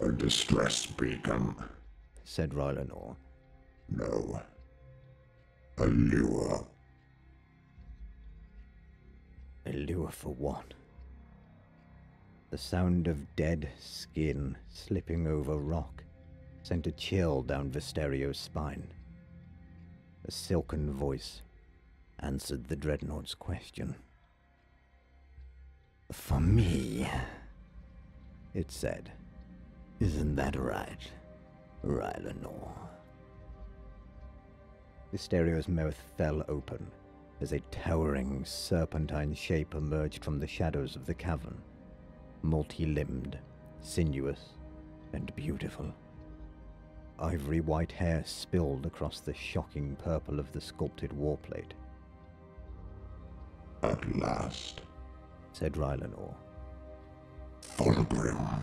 A distress beacon. said Rylanor. No. A lure. A lure for what? The sound of dead skin slipping over rock sent a chill down Visterio's spine. A silken voice answered the dreadnaught's question. For me, it said. Isn't that right, Rylanor? Visterio's mouth fell open as a towering serpentine shape emerged from the shadows of the cavern, multi-limbed, sinuous, and beautiful. Ivory white hair spilled across the shocking purple of the sculpted warplate, At last. said Rylanor. Fulgrim.